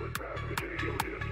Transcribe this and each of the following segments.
Let's go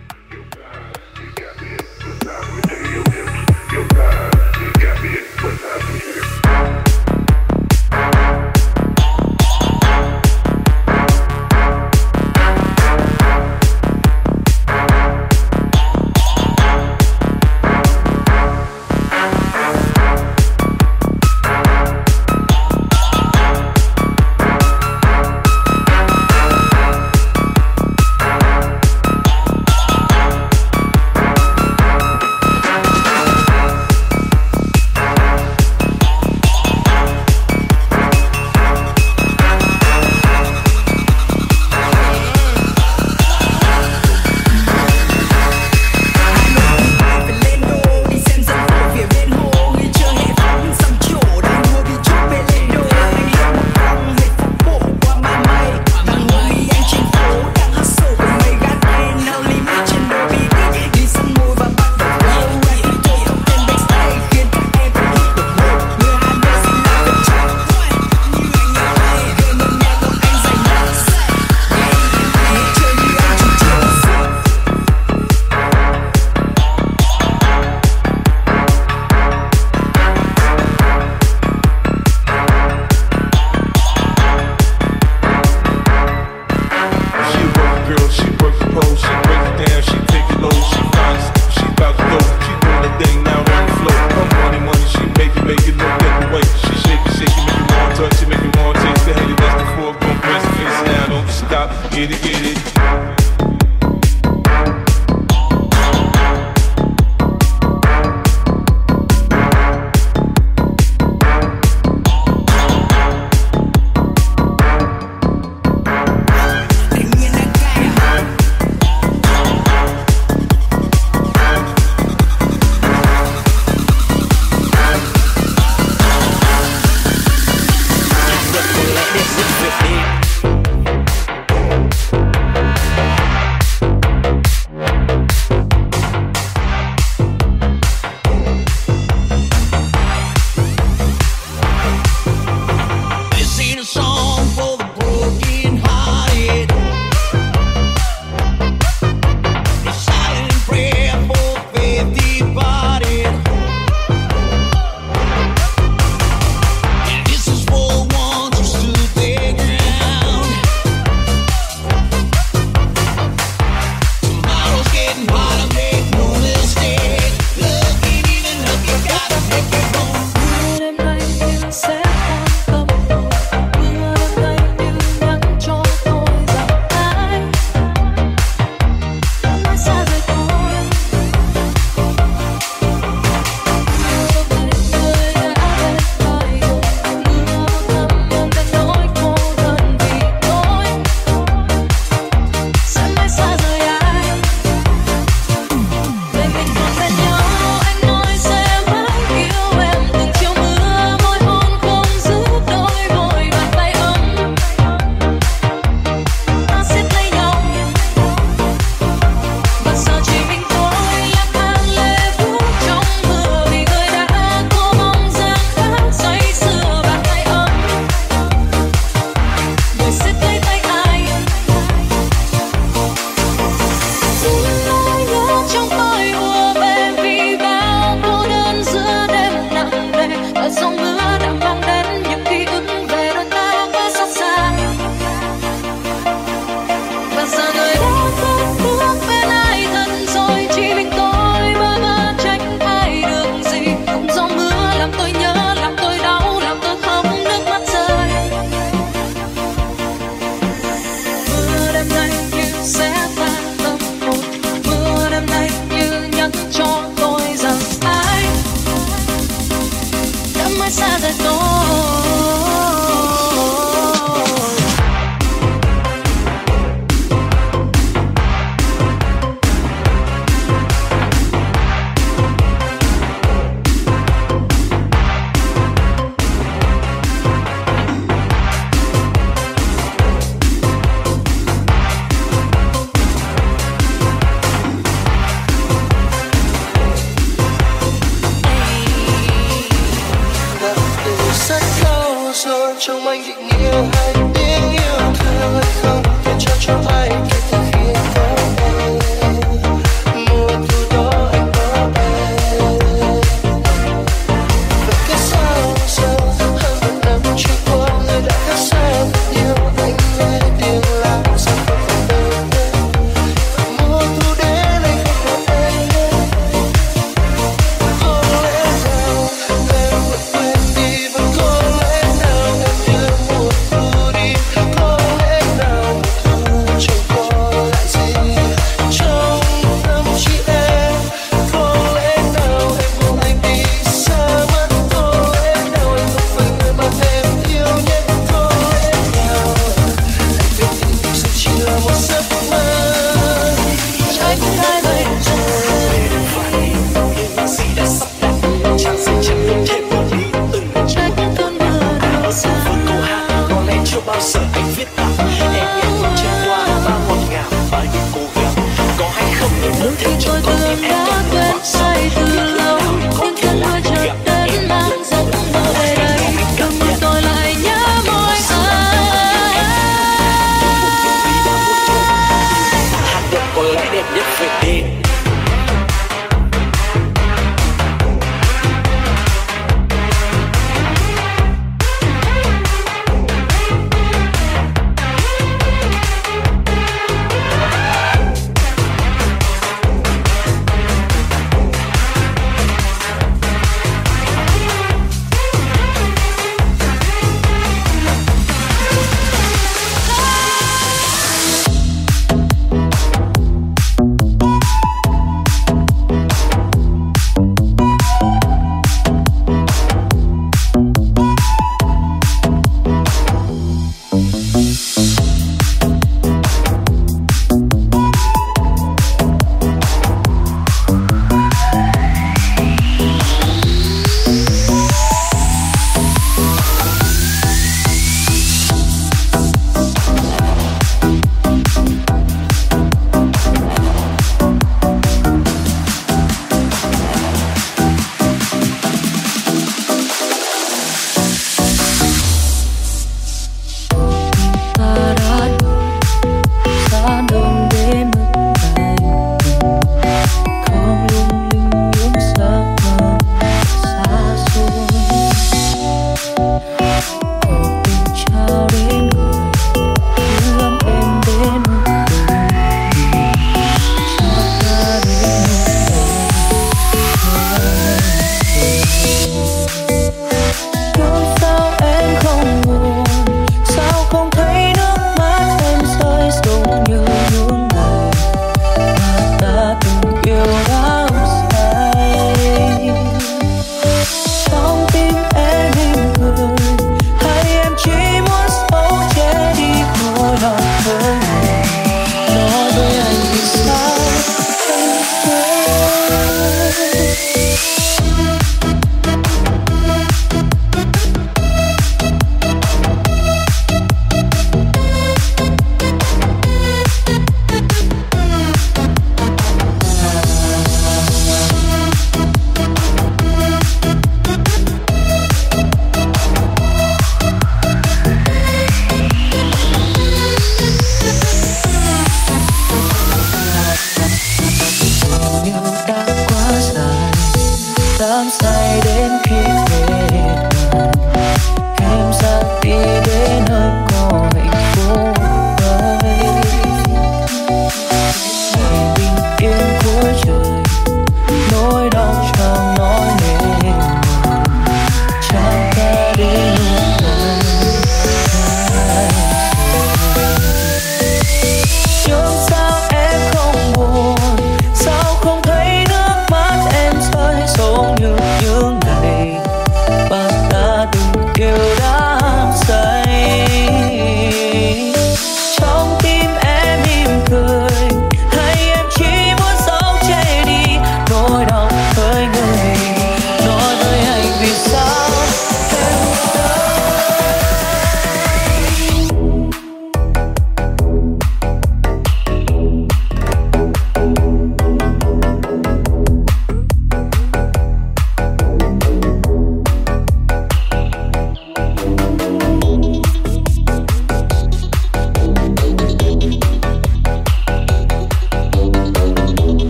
like it, get 50.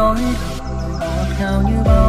nỗi khổ theo như bao